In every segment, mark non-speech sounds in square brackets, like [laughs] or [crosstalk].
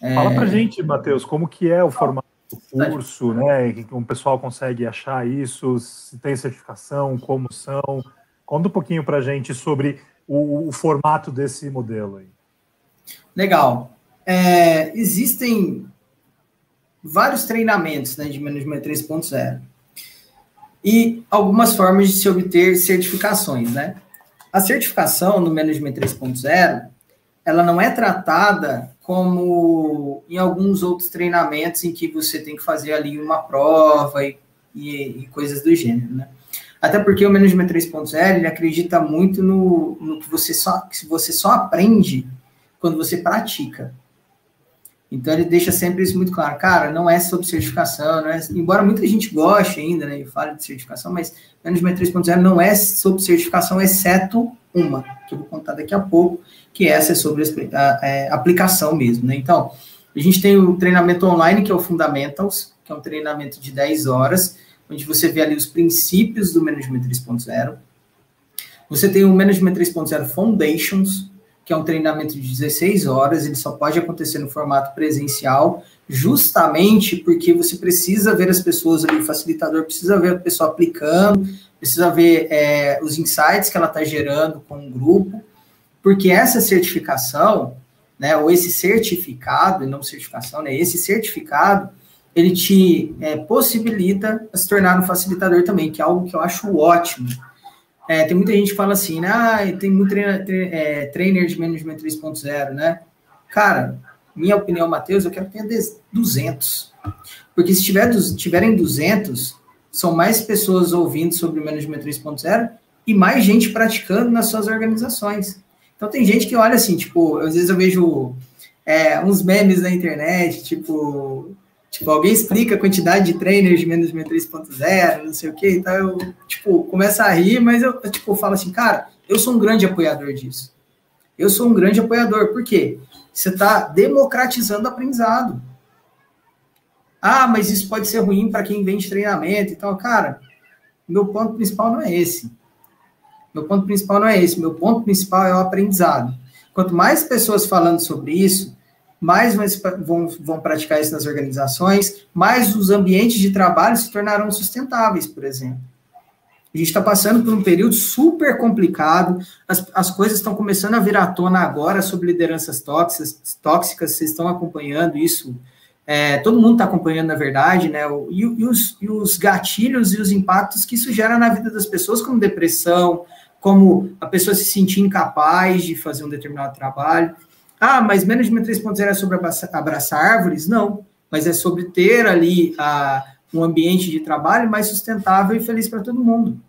Fala para gente, Matheus, como que é o formato do curso, né? Que o pessoal consegue achar isso, se tem certificação, como são. Conta um pouquinho para gente sobre o, o, formato desse modelo aí. Legal. É, existem vários treinamentos né, de Management 3.0 e algumas formas de se obter certificações, né? A certificação no Management 3.0, ela não é tratada como em alguns outros treinamentos em que você tem que fazer ali uma prova e, e, e coisas do gênero, né? Até porque o Management 3.0, ele acredita muito no, no que você só, que você só aprende quando você pratica. Então ele deixa sempre isso muito claro. Cara, não é sobre certificação, não é, embora muita gente goste ainda, né, e fale de certificação, mas Management 3.0 não é sobre certificação, exceto uma, que eu vou contar daqui a pouco, que essa é sobre a, a, a aplicação mesmo, né? Então, a gente tem o treinamento online, que é o Fundamentals, que é um treinamento de 10 horas, onde você vê ali os princípios do Management 3.0. Você tem o Management 3.0 Foundations, que é um treinamento de 16 horas, ele só pode acontecer no formato presencial, justamente porque você precisa ver as pessoas ali, o facilitador precisa ver a pessoa aplicando, precisa ver é, os insights que ela está gerando com o grupo, porque essa certificação, né, ou esse certificado, e não certificação, né, esse certificado, ele te é, possibilita se tornar um facilitador também, que é algo que eu acho ótimo. É, tem muita gente que fala assim, né? Ah, tem muito trainer, é, trainer de management 3.0, né? Cara, minha opinião, Matheus, eu quero que tenha 200. Porque se tiver, tiverem 200, são mais pessoas ouvindo sobre management 3.0 e mais gente praticando nas suas organizações. Então tem gente que olha assim, tipo, às vezes eu vejo é, uns memes na internet, tipo, Tipo, alguém explica a quantidade de trainers de Management 3.0, não sei o quê, então eu, tipo, começo a rir, mas eu, tipo, falo assim, cara, eu sou um grande apoiador disso. Eu sou um grande apoiador, por quê? Você está democratizando o aprendizado. Ah, mas isso pode ser ruim para quem vende treinamento e tal. Cara, meu ponto principal não é esse. Meu ponto principal não é esse. Meu ponto principal é o aprendizado. Quanto mais pessoas falando sobre isso, mais vão, vão praticar isso nas organizações, mais os ambientes de trabalho se tornarão sustentáveis, por exemplo. A gente está passando por um período super complicado, as, as coisas estão começando a vir à tona agora sobre lideranças tóxicas, tóxicas vocês estão acompanhando isso, é, todo mundo está acompanhando, na verdade, né? E, e, os, e os gatilhos e os impactos que isso gera na vida das pessoas, como depressão, como a pessoa se sentir incapaz de fazer um determinado trabalho. Ah, mas Management 3.0 é sobre abraçar, árvores? Não, mas é sobre ter ali a, um ambiente de trabalho mais sustentável e feliz para todo mundo.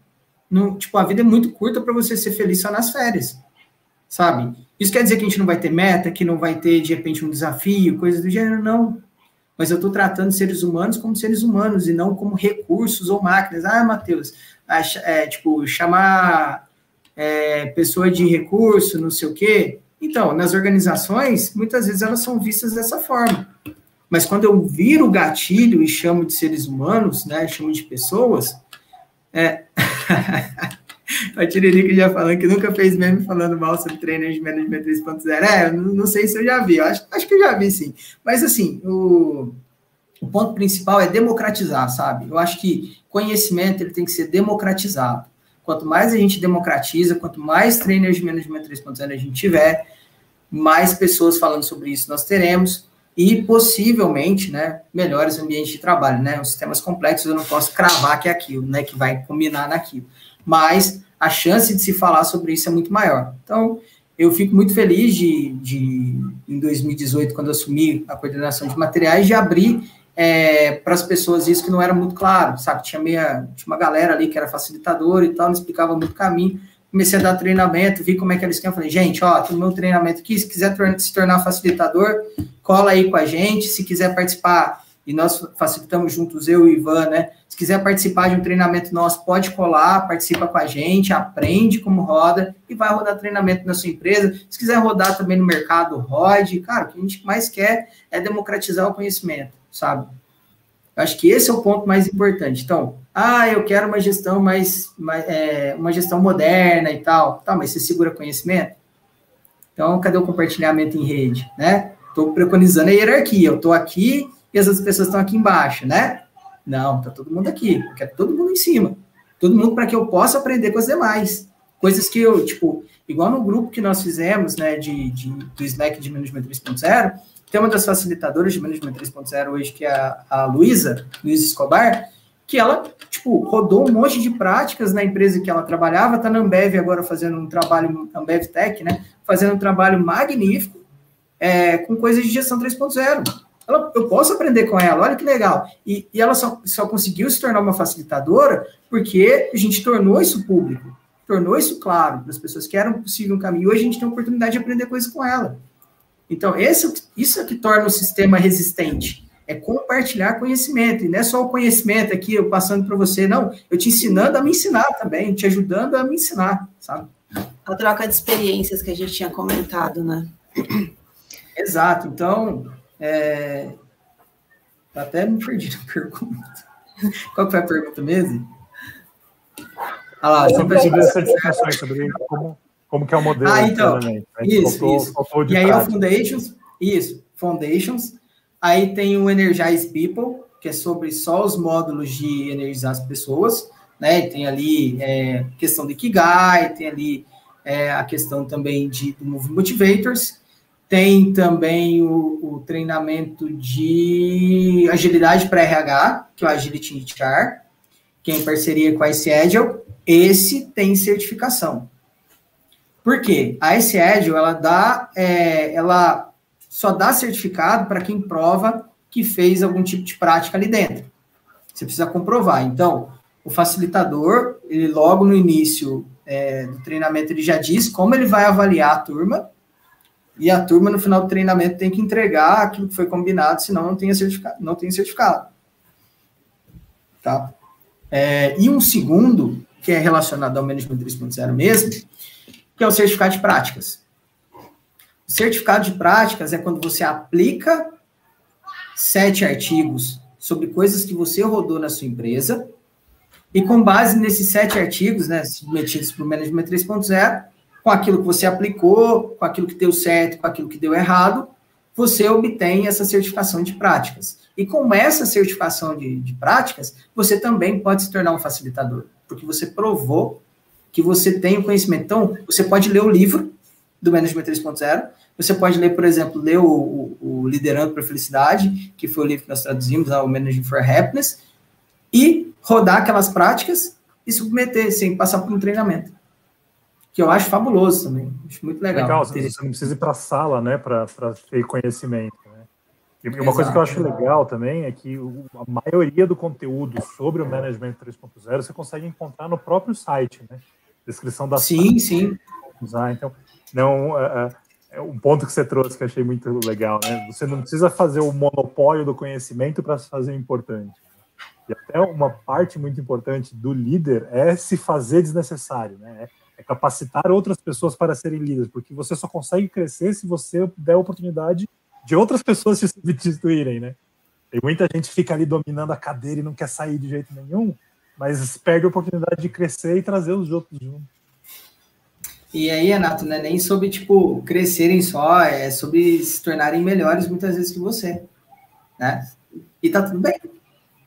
No, tipo, a vida é muito curta para você ser feliz só nas férias, sabe? Isso quer dizer que a gente não vai ter meta, que não vai ter, de repente, um desafio, coisas do gênero? Não. Mas eu estou tratando seres humanos como seres humanos e não como recursos ou máquinas. Ah, Matheus, é, tipo, chamar é, pessoa de recurso, não sei o quê, então, nas organizações, muitas vezes elas são vistas dessa forma. Mas quando eu viro o gatilho e chamo de seres humanos, né, chamo de pessoas, é... [laughs] a Tiririca já falando que nunca fez meme falando mal sobre trainer de management 3.0. É, não sei se eu já vi, eu acho, acho que eu já vi sim. Mas assim, o, o ponto principal é democratizar, sabe? Eu acho que conhecimento ele tem que ser democratizado. Quanto mais a gente democratiza, quanto mais trainers de management 3.0 a gente tiver, mais pessoas falando sobre isso nós teremos e possivelmente, né, melhores ambientes de trabalho, né? Os sistemas complexos eu não posso cravar que é aquilo, né, que vai combinar naquilo. Mas a chance de se falar sobre isso é muito maior. Então, eu fico muito feliz de, de em 2018, quando assumi a coordenação de materiais, de abrir é, para as pessoas isso que não era muito claro, sabe? Tinha, meia, tinha uma galera ali que era facilitador e tal, não explicava muito o caminho. Comecei a dar treinamento, vi como é que era o esquema. Falei, gente, ó, tem o meu treinamento aqui. Se quiser se tornar facilitador, cola aí com a gente. Se quiser participar, e nós facilitamos juntos, eu e Ivan, né? Se quiser participar de um treinamento nosso, pode colar, participa com a gente, aprende como roda e vai rodar treinamento na sua empresa. Se quiser rodar também no mercado, rode. Cara, o que a gente mais quer é democratizar o conhecimento sabe? Acho que esse é o ponto mais importante. Então, ah, eu quero uma gestão mais, mais é, uma gestão moderna e tal. Tá, mas você segura conhecimento? Então, cadê o compartilhamento em rede, né? estou preconizando a hierarquia. Eu estou aqui e as outras pessoas estão aqui embaixo, né? Não, tá todo mundo aqui. Eu quero todo mundo em cima. Todo mundo para que eu possa aprender com as demais. Coisas que eu, tipo, igual no grupo que nós fizemos, né, de, de do Slack de Management 3.0, tem uma das facilitadoras de Management 3.0 hoje, que é a, a Luísa, Luísa Escobar, que ela, tipo, rodou um monte de práticas na empresa que ela trabalhava, tá na Ambev agora fazendo um trabalho, Ambev Tech, né, fazendo um trabalho magnífico, é, com coisas de gestão 3.0. Ela, eu posso aprender com ela, olha que legal. E, e ela só, só conseguiu se tornar uma facilitadora porque a gente tornou isso público, tornou isso claro para as pessoas que possível um caminho. Hoje a gente tem a oportunidade de aprender coisas com ela. Então, esse, isso é que torna o sistema resistente. É compartilhar conhecimento. E não é só o conhecimento aqui, eu passando para você, não. Eu te ensinando a me ensinar também, te ajudando a me ensinar, sabe? A troca de experiências que a gente tinha comentado, né? Exato. Então, é... até me perdi na pergunta. Qual foi a pergunta mesmo? Ah lá, sobre as certificações, sobre como, como que é o modelo. Ah, então, isso, faltou, isso. Faltou e aí prática. o Foundations, isso, Foundations. Aí tem o Energize People, que é sobre só os módulos de energizar as pessoas, né? Tem ali é, questão de Kigai, tem ali é, a questão também de, do Move Motivators, tem também o, o treinamento de agilidade para RH, que é o Agility HR, que é em parceria com a IC Agile. Esse tem certificação. Por quê? A Agile, ela dá, é, ela só dá certificado para quem prova que fez algum tipo de prática ali dentro. Você precisa comprovar. Então, o facilitador, ele logo no início é, do treinamento, ele já diz como ele vai avaliar a turma, e a turma, no final do treinamento, tem que entregar aquilo que foi combinado, senão não tem certificado. Não tem certificado. Tá? É, e um segundo, que é relacionado ao Management 3.0 mesmo, que é o certificado de práticas. O certificado de práticas é quando você aplica sete artigos sobre coisas que você rodou na sua empresa, e com base nesses sete artigos, né, submetidos para o Management 3.0, com aquilo que você aplicou, com aquilo que deu certo, com aquilo que deu errado, você obtém essa certificação de práticas. E com essa certificação de, de práticas, você também pode se tornar um facilitador, porque você provou que você tem o conhecimento. Então, você pode ler o livro do Management 3.0, você pode ler, por exemplo, ler o, o, o Liderando para a Felicidade, que foi o livro que nós traduzimos, o Managing for Happiness, e rodar aquelas práticas e submeter, sem passar por um treinamento que eu acho fabuloso também. Acho muito legal. Legal, você não precisa ir para a sala, né, para ter conhecimento. Né? E uma Exato, coisa que eu acho legal também é que a maioria do conteúdo sobre o Management 3.0 você consegue encontrar no próprio site, né? Descrição da Sim, sim. Usar. Então, não, é, é um ponto que você trouxe que eu achei muito legal, né? Você não precisa fazer o monopólio do conhecimento para se fazer importante. E até uma parte muito importante do líder é se fazer desnecessário, né? É é capacitar outras pessoas para serem líderes, porque você só consegue crescer se você der a oportunidade de outras pessoas te substituírem, né? Tem muita gente que fica ali dominando a cadeira e não quer sair de jeito nenhum, mas perde a oportunidade de crescer e trazer os outros juntos. E aí, Renato, não é nem sobre, tipo, crescerem só, é sobre se tornarem melhores muitas vezes que você, né? E tá tudo bem.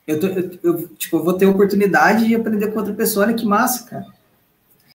Eu, tô, eu, eu tipo, eu vou ter oportunidade de aprender com outra pessoa, olha que massa, cara.